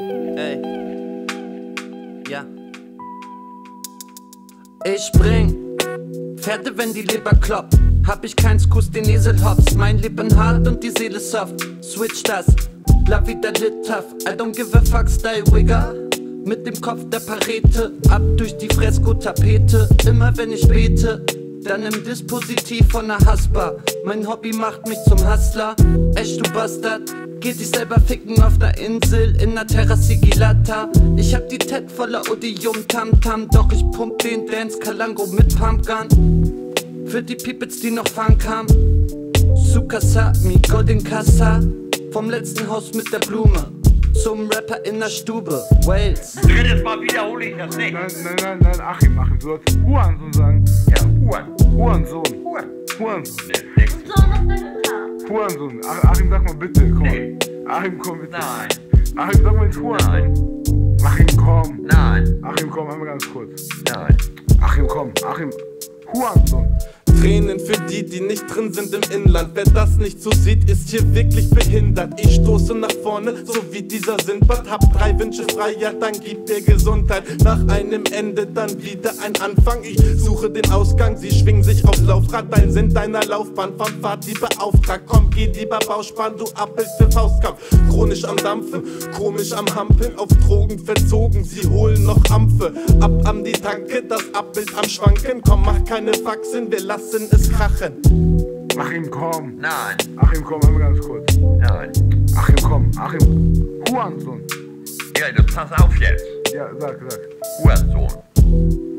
Ey. Ja. Ich spring. Pferde, wenn die Leber kloppt. Hab ich keins Kuss, den Esel hops. Mein Lippen hart und die Seele soft. Switch das. La vida lit tough. I don't give a fuck, style wigger. Mit dem Kopf der Parete. Ab durch die Fresko-Tapete. Immer wenn ich bete dann im Dispositiv von der Hasper. Mein Hobby macht mich zum Hustler. Echt, du Bastard, Geht dich selber ficken auf der Insel in der Terra Sigillata. Ich hab die Ted voller Odium Tam Tam, doch ich pump den Dance Kalango mit Pumpgun. Für die Pippets, die noch fahren kam. Sukasa, mi Golden Casa. Vom letzten Haus mit der Blume. Zum Rapper in der Stube. Wales. Drittes Mal wiederhole ich das nicht. Nein, nein, nein, nein, Achim, Achim, du sollst Hurensohn sagen. Ja, Huren. Hurensohn. Huren. Hurensohn. Nee. Hurensohn. Ach, Achim, sag mal bitte, komm. Nee. Achim, komm bitte. Nein. Achim, sag mal ins Hurensohn. Nein. Achim, komm. Nein. Achim, komm, einmal ganz kurz. Nein. Achim, komm. Achim. Hurensohn. Tränen für die, die nicht drin sind im Inland. Wer das nicht so sieht, ist hier wirklich behindert. Ich stoße nach vorne, so wie dieser Sindbad. Hab drei Wünsche frei, ja, dann gib mir Gesundheit. Nach einem Ende dann wieder ein Anfang. Ich suche den Ausgang, sie schwingen sich Weil sind deiner Laufbahn vom Fahrt beauftragt. Komm, geh lieber Bauspann, du Appel für Faustkampf. Chronisch am Dampfen, komisch am Hampeln, auf Drogen verzogen. Sie holen noch Ampfe. Ab an die Tanke, das Abbild am Schwanken. Komm, mach keine Faxen, wir lassen es krachen. Achim, komm. Nein. Achim, komm, einmal ganz kurz. Nein. Achim, komm. Achim. Hurensohn. Ja, du pass auf jetzt. Ja, sag, sag. Hurensohn.